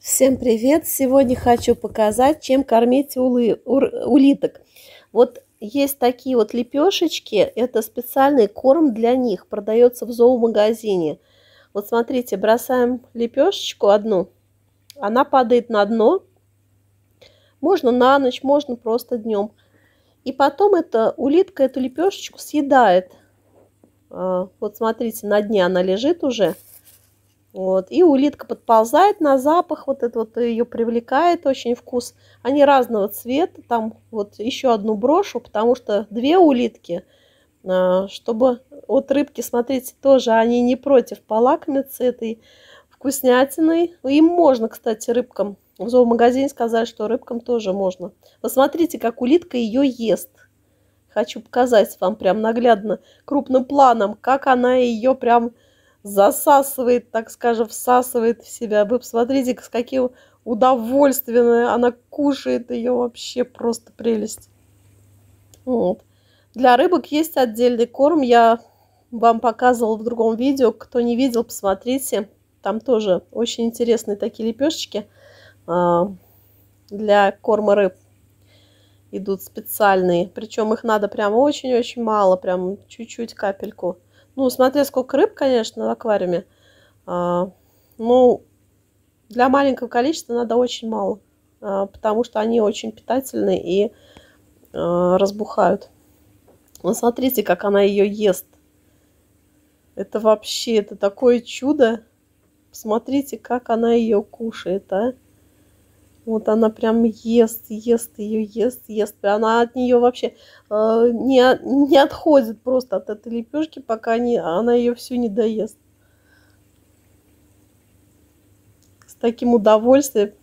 Всем привет! Сегодня хочу показать, чем кормить улы, ур, улиток. Вот есть такие вот лепешечки, это специальный корм для них, продается в зоомагазине. Вот смотрите, бросаем лепешечку одну, она падает на дно, можно на ночь, можно просто днем. И потом эта улитка эту лепешечку съедает. А, вот смотрите, на дне она лежит уже. Вот. И улитка подползает на запах, вот это вот ее привлекает очень вкус. Они разного цвета, там вот еще одну брошу, потому что две улитки, а, чтобы вот рыбки, смотрите, тоже они не против полакомиться этой вкуснятиной. Им можно, кстати, рыбкам. В зоомагазине сказали, что рыбкам тоже можно. Посмотрите, как улитка ее ест. Хочу показать вам прям наглядно, крупным планом, как она ее прям засасывает, так скажем, всасывает в себя. Вы посмотрите, с каким удовольствием она кушает ее вообще просто прелесть. Вот. Для рыбок есть отдельный корм. Я вам показывала в другом видео. Кто не видел, посмотрите. Там тоже очень интересные такие лепешечки а, для корма рыб идут специальные. Причем их надо прям очень-очень мало, прям чуть-чуть капельку. Ну, смотря сколько рыб, конечно, в аквариуме. А, ну, для маленького количества надо очень мало, а, потому что они очень питательные и а, разбухают. Вот смотрите, как она ее ест. Это вообще, это такое чудо. Посмотрите, как она ее кушает, а. Вот она прям ест, ест ее, ест, ест. Она от нее вообще э, не, не отходит просто от этой лепешки, пока не, она ее всю не доест. С таким удовольствием.